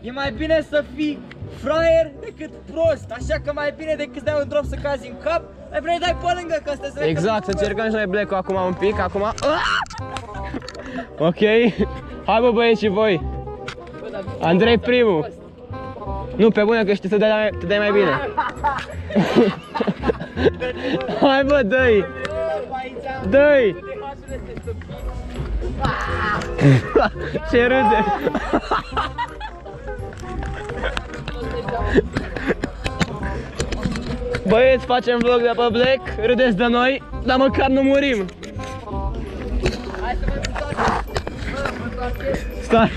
E mai bine să fii fraier decât prost, așa că mai bine decât să dai un drop să cazi în cap, mai bine dai pe lângă că asta se Exact, să încercăm și noi black acum un pic, acum. Ok. Hai bă băieți și voi. Andrei primul. Nu, pe bune că știi să dai mai, te dai mai bine. Hai bă, dă-i. Dă-i. Ce râde. Băieți, facem vlog de pe Black, râdeți de noi, dar măcar nu murim. Stai.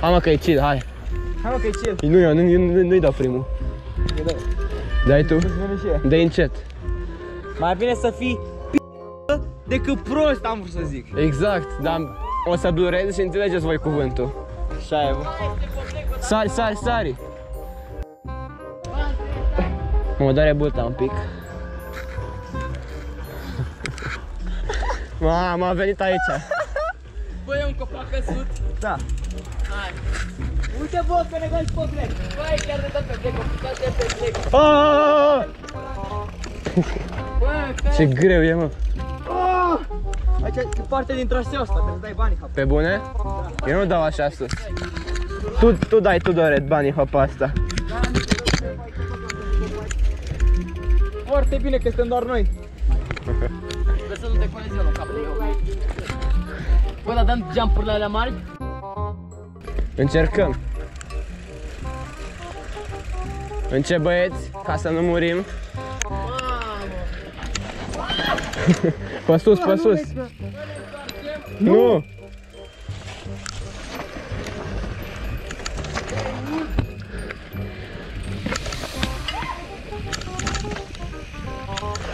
Hai mă că e chill, hai. Hai mă că e chill. Nu eu, nu, nu, nu-i dau primul. dă. Dai tu? Neveșe. Dai încet. Mai bine să fii p***ă decât prost, am vrut să zic. Exact, dar o să blurez și înțelegeți voi cuvântul. Așa e, bă. Sari, sari, sari! Mă doare buta un pic. Mamă, a venit aici. Bă, e un copac căzut. Da. Hai. Uite, bă, că ne dai pe black. Băi, chiar ne dăm pe black, o puteți pe black. Oh! Bă, că... Ce greu e, mă. Oh! Aici e parte din traseu asta, trebuie să dai banii, hap. Pe bune? Eu nu dau așa sus. Tu, tu dai, tu doret banii hop asta. Foarte bine că suntem doar noi. Trebuie să nu te colezi eu în cap de eu. Bă, dar dăm jump-urile alea mari? Încercăm. Încep băieți, ca să nu murim. Pe sus, pe sus. Nu!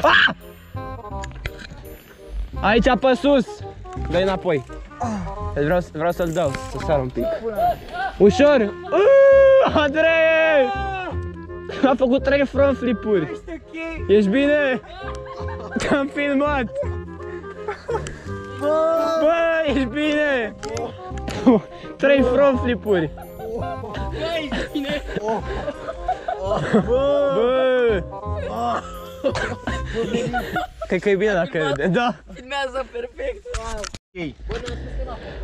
Ah! Aici pe sus! Dă-i înapoi. Deci Vreau, vreau să-l dau, să sar un pic. Ușor! Uh, Andrei! A făcut trei front flip-uri. Ești ok? Ești bine? Te-am filmat! Bă, ești bine! Trei front flip-uri! Ești bine? Bă! Cred că e bine dacă râde, da! Filmează perfect.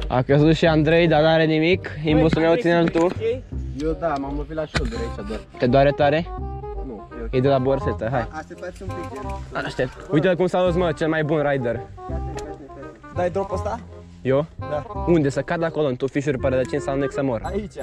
A căzut și Andrei, dar n-are nimic. Imbusul meu, ține-l tu. Eu da, m-am lovit la shoulder aici doar. Te doare tare? Nu, e ok. E de la borsetă, hai. Așteptați un pic, gen. Aștept. Uite cum s-a dus, mă, cel mai bun rider. Dai drop ăsta? Eu? Da. Unde? Să cad acolo în tu fișuri pare de 5 sau nu să mor. Aici.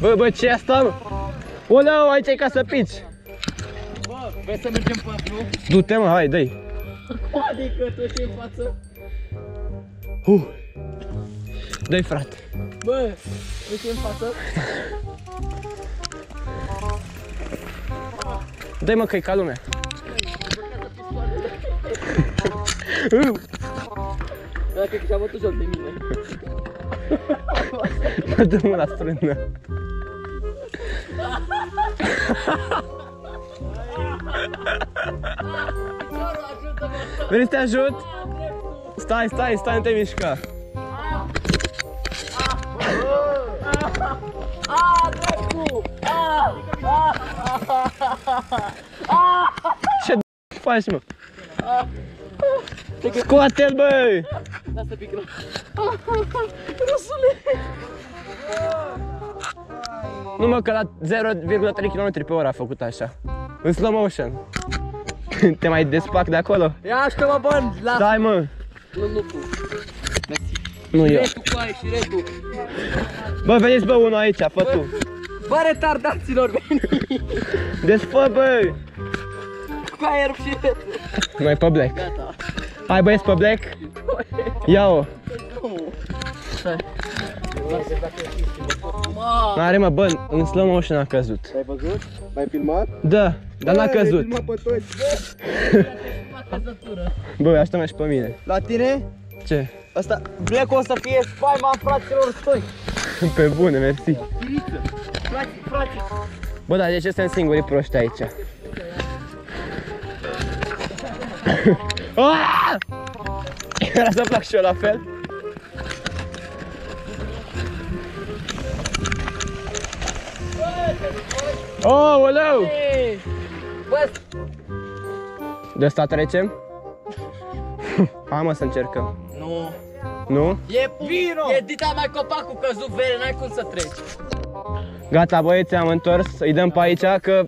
Bă, bă, ce e asta, mă? Oleu, aici e ca să pici. Bă, vrei să mergem pe blu? Du-te, mă, hai, dă-i. Adică tu și în față? Uh. Dă-i, frate. Bă, tu și în față? Dă-i, mă, că e ca lumea. Uh. Dacă că și-a bătut joc de mine. Mă dă mă la frână. Vrei să te ajut? Stai, stai, stai, nu te mișca. A, dracu! A! Ce faci, mă? Scoate-l, băi! Lasă pic rău. Răsule! Nu mă, că la 0,3 km pe oră a făcut așa. În slow motion. Te mai despac de acolo? Ia aștept mă bani! Lasă! Stai, mă! Nu, nu tu. Mersi. Nu eu. Retu cu aia și retu. Bă, veniți, bă, unul aici, fă tu. Bă, retardaților, veni! Desfă, bă! Cu aia rup și retu. Mai pe black. Gata. Hai băieți pe black. Ia-o. Mă, N-are mă, bă, în slow motion a căzut. Ai văzut? Ai filmat? Da, dar n-a Bă, ai căzut. filmat pe toți. la căzătură. Bă, aștept și pe mine. La tine? Ce? Ăsta, Black o să fie spaima fraților stoi. Pe bune, mersi. Frați, frați. Bă, dar de ce suntem singurii proști aici? Ah! Era să plac și eu la fel? Oh, oleu! Ei, Bă, De asta trecem? Hai mă să încercăm. nu. Nu? E Vino! E dita mai copacul căzut vere, n-ai cum să treci. Gata băieți, am întors, îi dăm pe aici că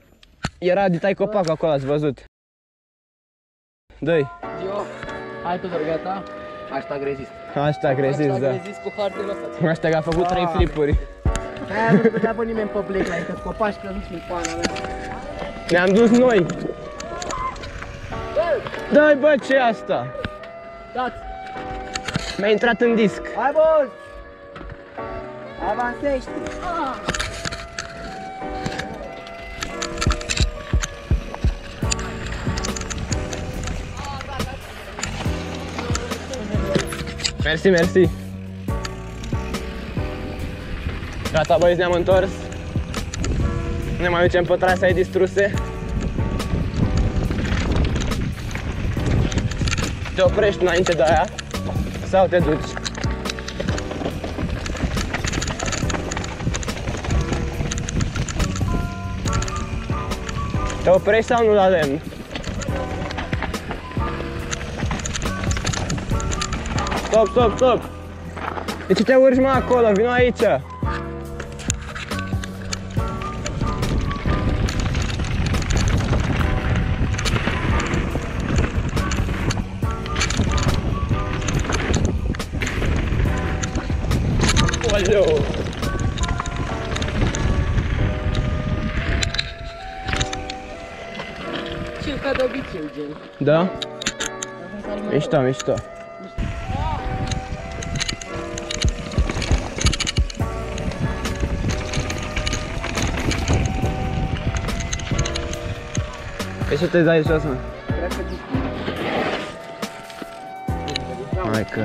era ditai copacul acolo, ați văzut. Dă-i. Eu. Hai tu, gata? Hashtag rezist. Hashtag rezist, Hashtag da. rezist cu hartele astea. Hashtag a făcut trei flipuri. Aia nu putea bă nimeni pe Black la că copaci căzuți în pana mea. Ne-am dus noi. Dai bă, ce asta? Dați! Mi-a intrat în disc. Hai bă! Avansește! Mersi, mersi. Gata băieți, ne-am întors. Ne mai ducem pe trasee distruse. Te oprești înainte de aia sau te duci? Te oprești sau nu la lemn? Stop, stop, stop! De ce te urci mă acolo? Vino aici! Oleu! Ce ca de obicei, gen. Da? Mișto, mișto. E să te dai jos, mă. Hai că...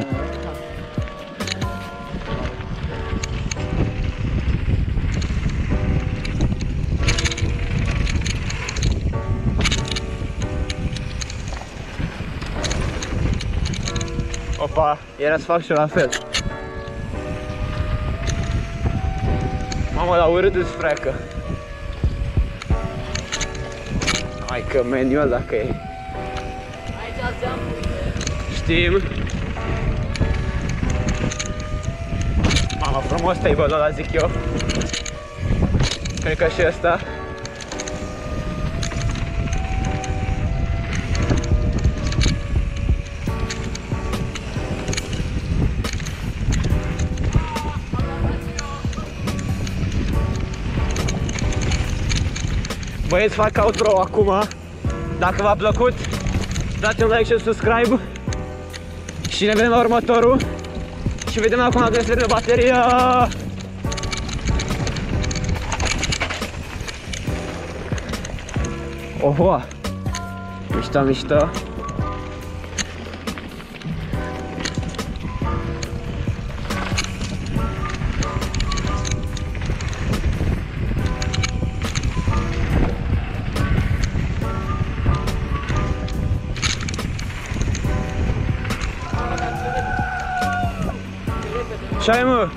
Opa, era să fac și eu la fel. Mamă, la urât îți freacă. Hai că meniul dacă e. Aici zeam. Știm. Mamă, frumos table ăla zic eu. Cred că și ăsta. Băieți, fac outro acum. Dacă v-a plăcut, dați un like și un subscribe. Și ne vedem la următorul. Și vedem acum dacă se bateria. Oho! Mișto, mișto. Ai mă?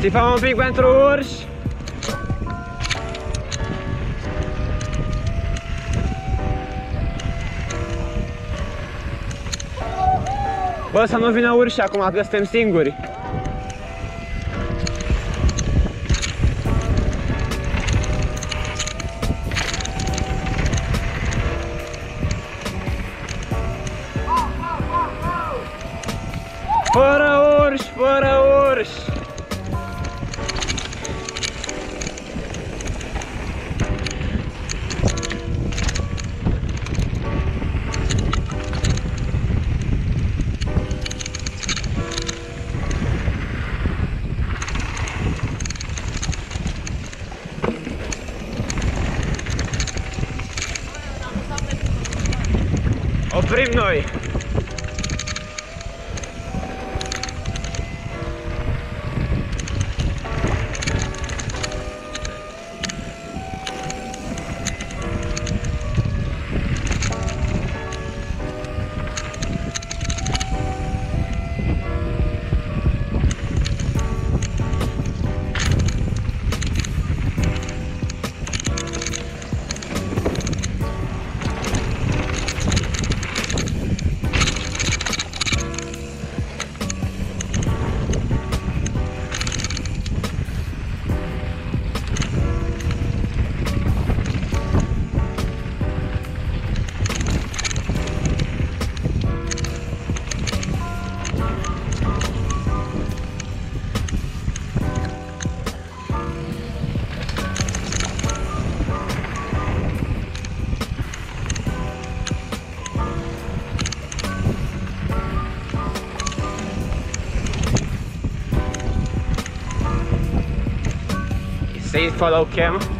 Țipăm un pic pentru urși. Bă, să nu vină urși acum că suntem singuri. Oprim noi! z jej followkiem.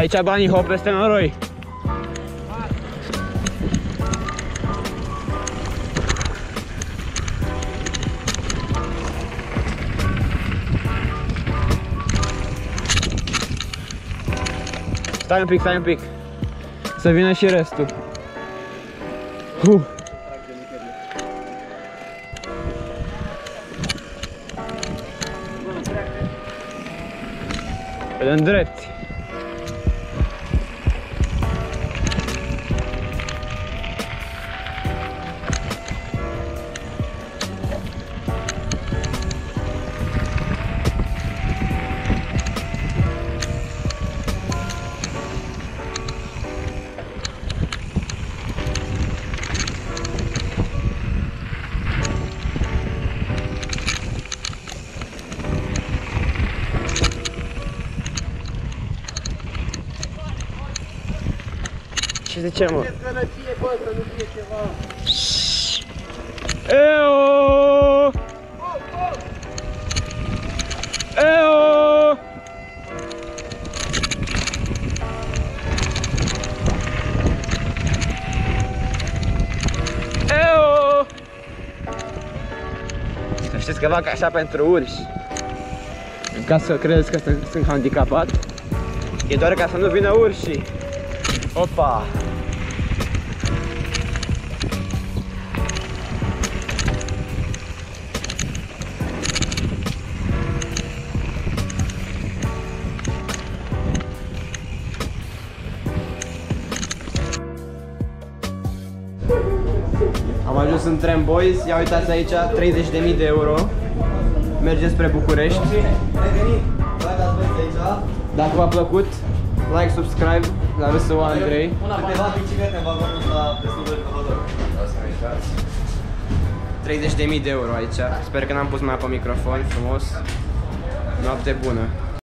Aici banii hop peste noroi. Stai un pic, stai un pic. Să vină și restul. Uh. Pe de drept. Ce de ce, mă? Sănăcie, bă, să nu fie ceva. Eo! Eo! Eo! Să știți că fac așa pentru urși. Ca să credeți că sunt, sunt handicapat. E doar ca să nu vină urșii. Opa! Am ajuns în tren, boys. Ia uitați aici, 30.000 de euro. Mergem spre București. Bine, revenit. Bă, dați văzut aici. Dacă v-a plăcut, like, subscribe la râsul Andrei. Una Câteva biciclete în vagonul ăsta destul de călător. 30.000 de euro aici. Sper că n-am pus mai pe microfon frumos. Noapte bună.